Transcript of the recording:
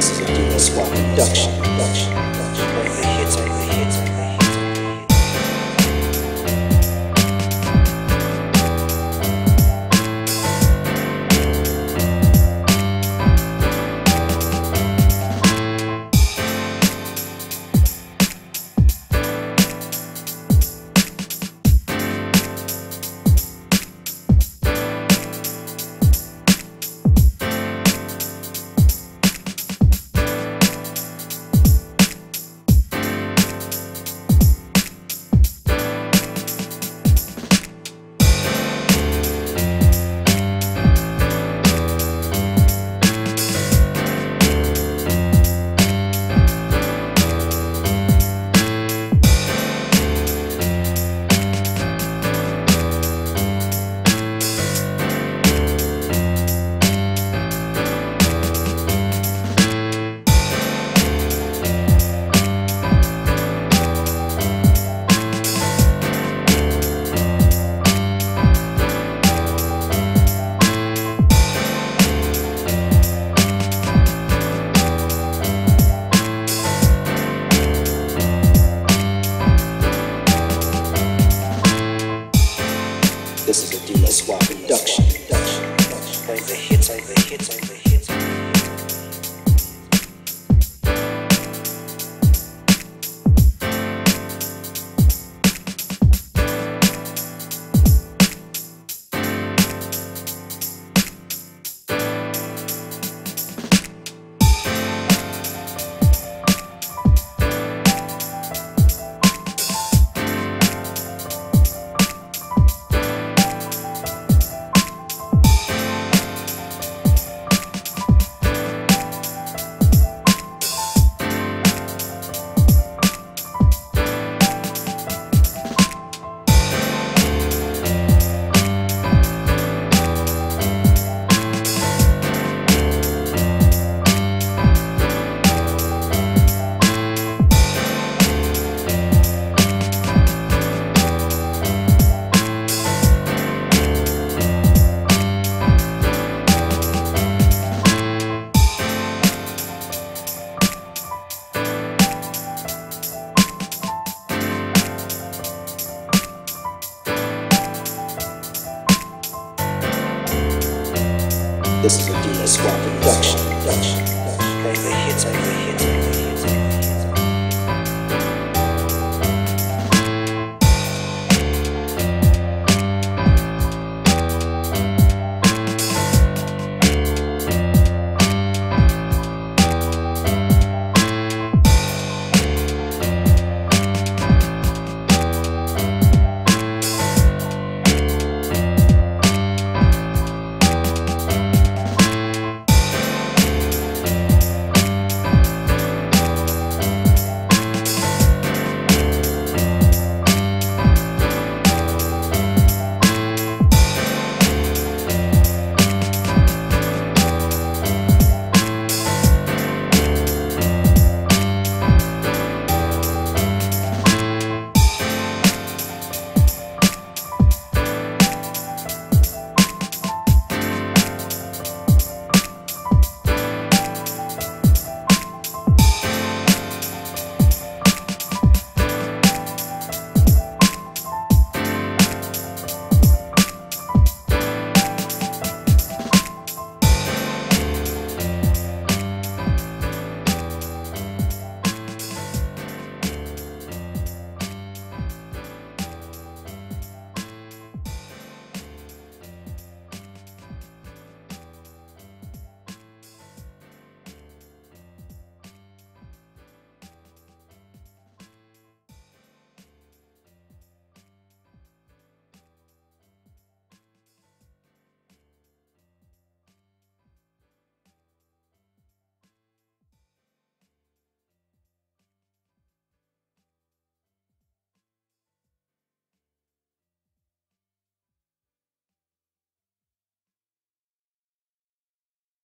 This is a Deleswa production. production, Production. The hits, bring the hits, bring the hits. This is a Deleswa production. production.